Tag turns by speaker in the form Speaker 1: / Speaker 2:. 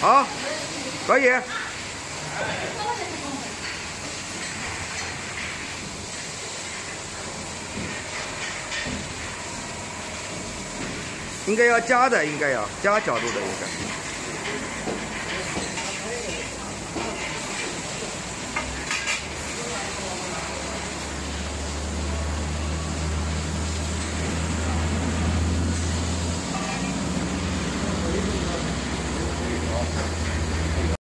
Speaker 1: 好可以。应该要加的应该要加角度的应该。